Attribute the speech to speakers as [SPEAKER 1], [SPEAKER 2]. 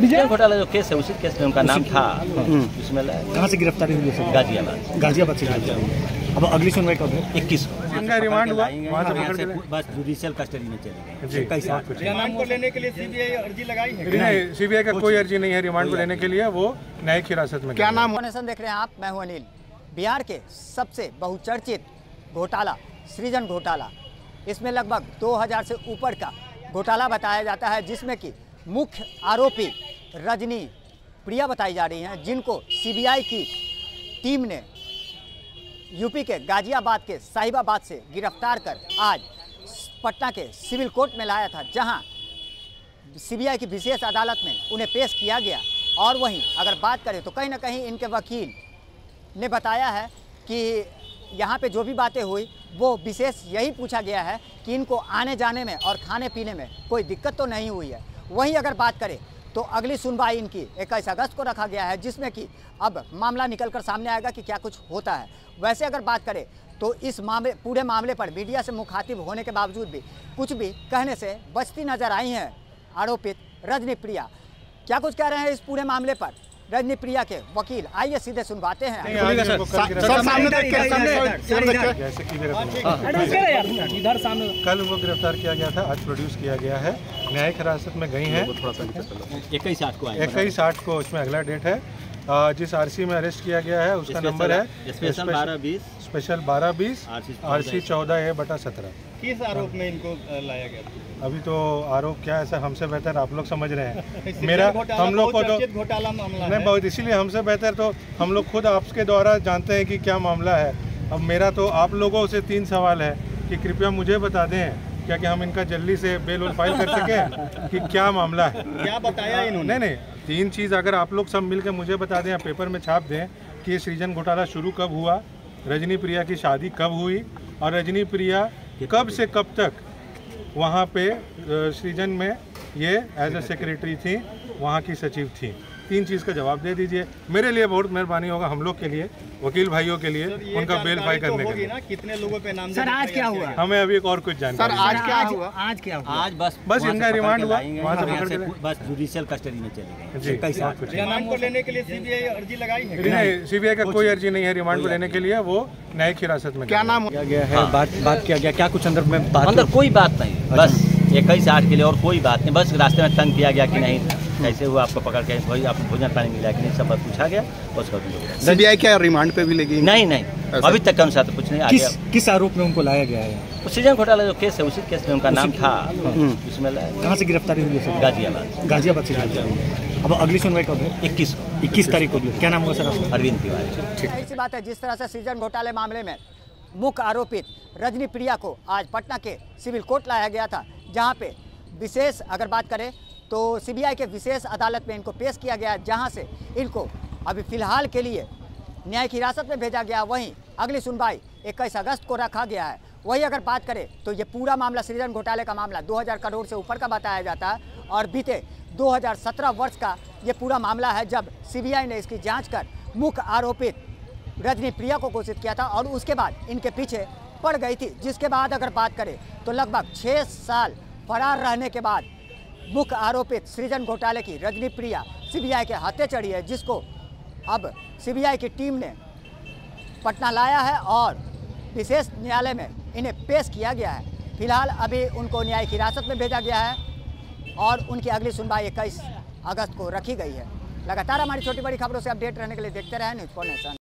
[SPEAKER 1] विजय घोटाला जो केस है उसी केस? में उनका नाम था उसमें
[SPEAKER 2] कहाँ से गिरफ्तारी हुई है
[SPEAKER 1] गाजियाबाद
[SPEAKER 2] गाजियाबाद से गिरफ्तारी अब अगली सुनवाई कब है?
[SPEAKER 1] इक्कीस
[SPEAKER 3] रिमांड हुआ
[SPEAKER 1] बस जुडिशियल कस्टडी में चले गए
[SPEAKER 4] नाम को लेने के लिए सीबीआई अर्जी लगाई है
[SPEAKER 3] नहीं सीबीआई का कोई अर्जी नहीं है रिमांड को लेने के लिए वो न्यायिक हिरासत में क्या नाम
[SPEAKER 5] देख रहे हैं आप मैं हूँ अनिल बिहार के सबसे बहुचर्चित घोटाला सृजन घोटाला। इसमें लगभग 2000 से ऊपर का। घोटाला बताया जाता है, जिसमें कि मुख्य आरोपी रजनी प्रिया बताई जा रही हैं, जिनको सीबीआई की टीम ने यूपी के गाजियाबाद के साहिबाबाद से गिरफ़्तार कर आज पटना के सिविल कोर्ट में लाया था, जहाँ सीबीआई की विशेष अदालत में उन्हें पेश किया गया। और वहीं अगर बात करें तो कहीं ना कहीं इनके वकील ने बताया है कि यहाँ पे जो भी बातें हुई, वो विशेष यही पूछा गया है कि इनको आने जाने में और खाने पीने में कोई दिक्कत तो नहीं हुई है। वहीं अगर बात करें तो अगली सुनवाई इनकी इक्कीस अगस्त को रखा गया है, जिसमें कि अब मामला निकल कर सामने आएगा कि क्या कुछ होता है। वैसे अगर बात करें तो इस मामले, पूरे मामले पर मीडिया से मुखातिब होने के बावजूद भी कुछ भी कहने से बचती नज़र आई हैं, आरोपित रजनी प्रिया। क्या कुछ कह रहे हैं इस पूरे मामले पर? रजनी प्रिया के वकील। आइए सीधे सुनवाते हैं।
[SPEAKER 3] जैसे कि गिरफ़्तार
[SPEAKER 4] इधर
[SPEAKER 3] कल वो गिरफ़्तार किया गया था आज प्रोड्यूस किया गया है। न्यायिक हिरासत में गई है।
[SPEAKER 1] इक्कीस आठ को
[SPEAKER 3] इक्कीस आठ को उसमें अगला डेट है। जिस आरसी में अरेस्ट किया गया है उसका नंबर है
[SPEAKER 1] स्पेशल बारह बीस।
[SPEAKER 3] स्पेशल बारह बीस आर सी चौदह ए बटा सत्रह।
[SPEAKER 4] किस आरोप में इनको लाया गया?
[SPEAKER 3] अभी तो आरोप क्या है सर हमसे बेहतर आप लोग समझ रहे हैं। मेरा हम लोग को तो
[SPEAKER 4] बहुचर्चित घोटाला मामला
[SPEAKER 3] नहीं बहुत इसीलिए हमसे बेहतर तो हम लोग खुद आपके द्वारा जानते हैं कि क्या मामला है। अब मेरा तो आप लोगों से तीन सवाल है कि कृपया मुझे बता दें क्या कि हम इनका जल्दी से बेल फ़ाइल कर सकें कि क्या मामला है।
[SPEAKER 4] क्या बताया इन्होंने?
[SPEAKER 3] नहीं नहीं तीन चीज़ अगर आप लोग सब मिलकर मुझे बता दें या पेपर में छाप दें कि ये सृजन घोटाला शुरू कब हुआ, रजनी प्रिया की शादी कब हुई और रजनी प्रिया कब से कब तक वहाँ पे सृजन में ये एज ए सेक्रेटरी थी, वहाँ की सचिव थी। तीन चीज़ का जवाब दे दीजिए। मेरे लिए बहुत मेहरबानी होगा हम लोग के लिए वकील भाइयों के लिए उनका बेल
[SPEAKER 4] तो
[SPEAKER 3] करने के लिए।
[SPEAKER 4] ना कितने लोगों पे नाम
[SPEAKER 5] सर आज क्या हुआ?
[SPEAKER 3] हमें अभी एक और कुछ जानकारी
[SPEAKER 5] आज क्या हुआ? आज क्या हुआ?
[SPEAKER 1] आज बस
[SPEAKER 3] बस इनका रिमांड हुआ, वहाँ से पकड़
[SPEAKER 1] बस जुडिशियल कस्टडी में चले गए।
[SPEAKER 4] नाम को लेने के लिए सीबीआई अर्जी लगाई है?
[SPEAKER 3] नहीं सीबीआई का कोई अर्जी नहीं है रिमांड को लेने के लिए वो न्यायिक हिरासत में क्या नाम
[SPEAKER 2] किया गया है? बात बात किया गया? क्या कुछ अंदर में बात
[SPEAKER 1] अंदर कोई बात नहीं। बस इक्कीस आठ के लिए और कोई बात नहीं। बस रास्ते में तंग किया गया कि नहीं? कैसे हुआ आपको पकड़ के वही आपको भोजन पानी मिला कि नहीं सब पूछा गया बस कर
[SPEAKER 6] सीबीआई क्या रिमांड पे भी लेगी?
[SPEAKER 1] नहीं नहीं अभी तक के अनुसार तो कुछ नहीं आगे
[SPEAKER 2] किस किस आरोप में उनको लाया गया है?
[SPEAKER 1] सृजन घोटाला जो केस है उसी केस में उनका नाम था। उसमें लाया
[SPEAKER 2] कहाँ से गिरफ्तारी हुई है
[SPEAKER 1] गाजियाबाद
[SPEAKER 2] गाजियाबाद से। गिरफ्तारी अब अगली सुनवाई कब है?
[SPEAKER 1] इक्कीस
[SPEAKER 2] इक्कीस तारीख को क्या नाम होगा सर
[SPEAKER 1] अरविंद तिवारी।
[SPEAKER 5] ज़ाहिर सी बात है जिस तरह से सृजन घोटाले मामले में मुख्य आरोपित रजनी प्रिया को आज पटना के सिविल कोर्ट लाया गया था जहाँ पे विशेष अगर बात करें तो सीबीआई के विशेष अदालत में इनको पेश किया गया, जहाँ से इनको अभी फ़िलहाल के लिए न्यायिक हिरासत में भेजा गया, वहीं अगली सुनवाई इक्कीस अगस्त को रखा गया है। वही अगर बात करें तो ये पूरा मामला सृजन घोटाले का मामला 2000 करोड़ से ऊपर का बताया जाता है और बीते 2017 वर्ष का ये पूरा मामला है, जब सीबीआई ने इसकी जाँच कर मुख्य आरोपित रजनी प्रिया को घोषित किया था और उसके बाद इनके पीछे पड़ गई थी। जिसके बाद अगर बात करें तो लगभग छः साल फरार रहने के बाद मुख्य आरोपित सृजन घोटाले की रजनी प्रिया सीबीआई के हाथे चढ़ी है, जिसको अब सीबीआई की टीम ने पटना लाया है और विशेष न्यायालय में इन्हें पेश किया गया है। फ़िलहाल अभी उनको न्यायिक हिरासत में भेजा गया है और उनकी अगली सुनवाई इक्कीस अगस्त को रखी गई है। लगातार हमारी छोटी बड़ी खबरों से अपडेट रहने के लिए देखते रहें, न्यूज़ फॉर नेशन